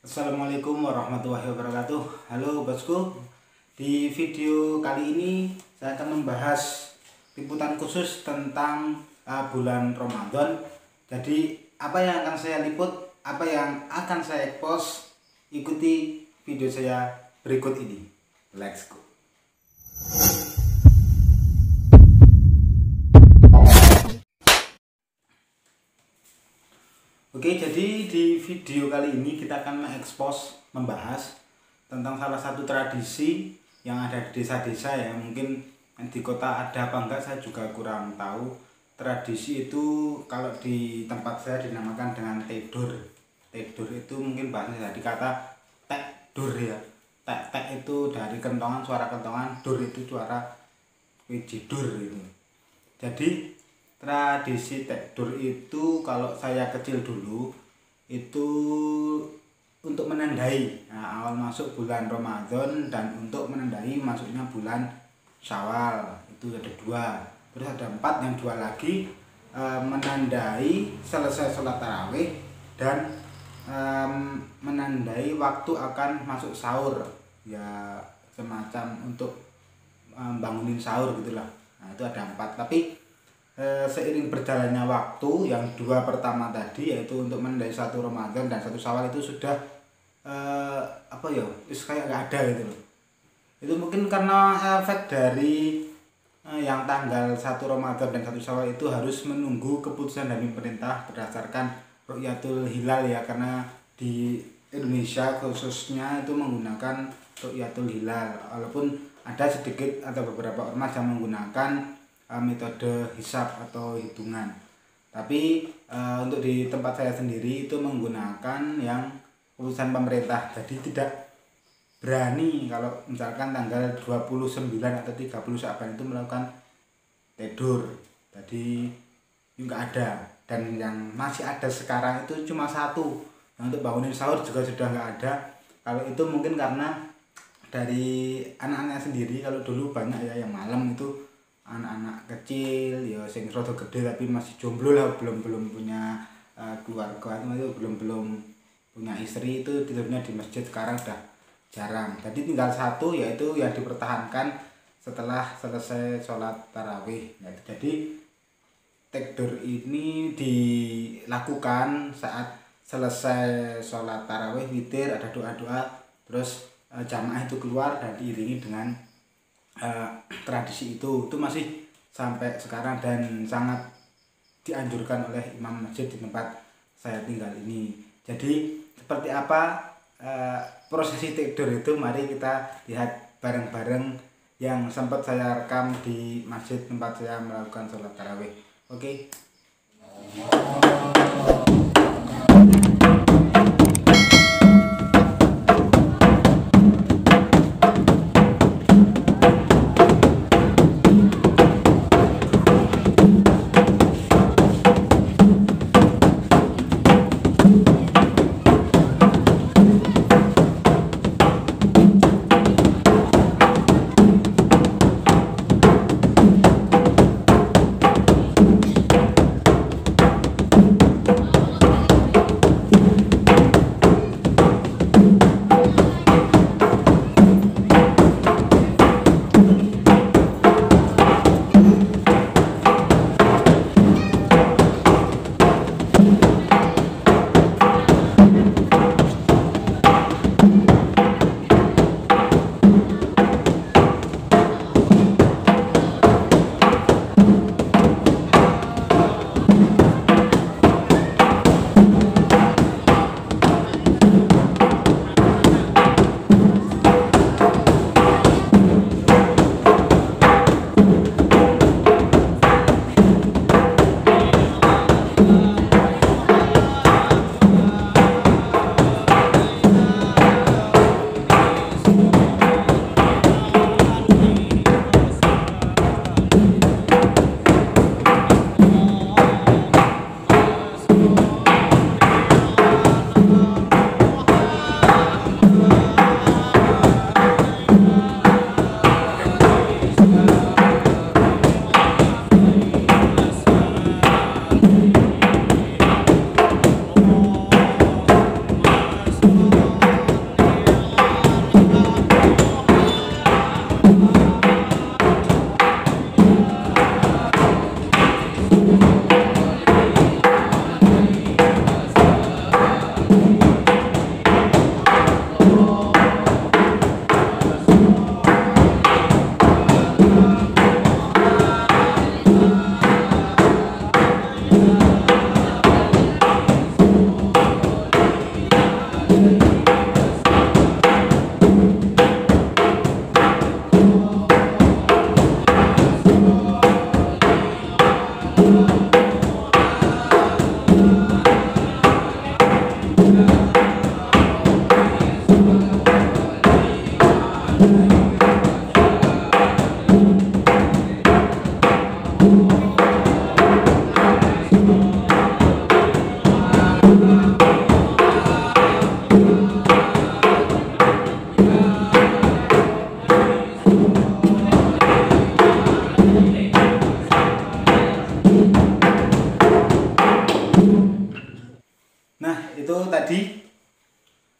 Assalamualaikum warahmatullahi wabarakatuh. Halo bosku Di video kali ini saya akan membahas liputan khusus tentang uh, bulan Ramadan. Jadi apa yang akan saya liput, apa yang akan saya post Ikuti video saya berikut ini. Let's go Oke, jadi di video kali ini kita akan mengekspos, membahas tentang salah satu tradisi yang ada di desa-desa ya. Mungkin di kota ada apa enggak saya juga kurang tahu. Tradisi itu kalau di tempat saya dinamakan dengan tedur. Tedur itu mungkin bahasa jadi kata tek dur ya. Tek tek itu dari kentongan suara kentongan, dur itu suara wijidur itu. Jadi tradisi tekdur itu kalau saya kecil dulu itu untuk menandai. Nah, awal masuk bulan Ramadan dan untuk menandai masuknya bulan Syawal itu ada dua. Terus ada empat yang dua lagi e, menandai selesai sholat tarawih dan e, menandai waktu akan masuk sahur. Ya semacam untuk e, bangunin sahur gitulah. Nah itu ada empat. Tapi Eh, seiring berjalannya waktu yang dua pertama tadi yaitu untuk menandai satu Ramadan dan satu Syawal itu sudah eh, apa ya is kayak nggak ada gitu loh. Itu mungkin karena efek dari eh, yang tanggal satu Ramadan dan satu Syawal itu harus menunggu keputusan dari pemerintah berdasarkan Rukyatul Hilal ya karena di Indonesia khususnya itu menggunakan Rukyatul Hilal. Walaupun ada sedikit atau beberapa ormas yang menggunakan uh, metode hisap atau hitungan. Tapi uh, untuk di tempat saya sendiri itu menggunakan yang urusan pemerintah. Jadi tidak berani kalau misalkan tanggal 29 atau 30 Syaban itu melakukan tidur. Jadi enggak ada dan yang masih ada sekarang itu cuma satu. Yang untuk bangunin sahur juga sudah enggak ada. Kalau itu mungkin karena dari anak-anak sendiri kalau dulu banyak ya yang malam itu anak-anak kecil ya sing rada gede tapi masih jomblo lah belum belum punya uh, keluarga itu belum belum punya istri itu tidurnya di masjid sekarang udah jarang. Jadi tinggal satu yaitu yang dipertahankan setelah selesai sholat tarawih. Nah, jadi tekdur ini dilakukan saat selesai sholat tarawih witir ada doa-doa terus uh, jamaah itu keluar dan diiringi dengan uh, tradisi itu itu masih sampai sekarang dan sangat dianjurkan oleh imam masjid di tempat saya tinggal ini. Jadi seperti apa uh, prosesi tidur itu? Mari kita lihat bareng-bareng yang sempat saya rekam di masjid tempat saya melakukan sholat tarawih. Oke? okay?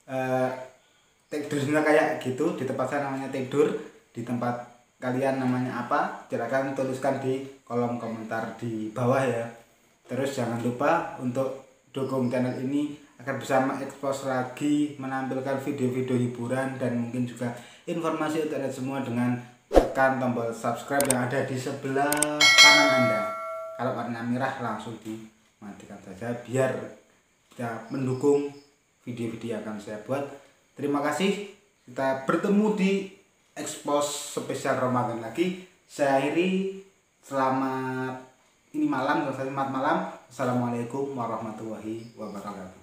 Eh, tidurnya kayak gitu di tempat saya namanya tidur di tempat kalian namanya apa silakan tuliskan di kolom komentar di bawah ya. Terus jangan lupa untuk dukung channel ini agar bisa mengekspos lagi menampilkan video-video hiburan dan mungkin juga informasi untuk anda semua dengan tekan tombol subscribe yang ada di sebelah kanan anda. Kalau warna merah langsung dimatikan saja biar kita mendukung video-video yang akan saya buat. Terima kasih. Kita bertemu di expose spesial Ramadan lagi. Saya akhiri. Selamat ini malam selamat malam. Assalamualaikum warahmatullahi wabarakatuh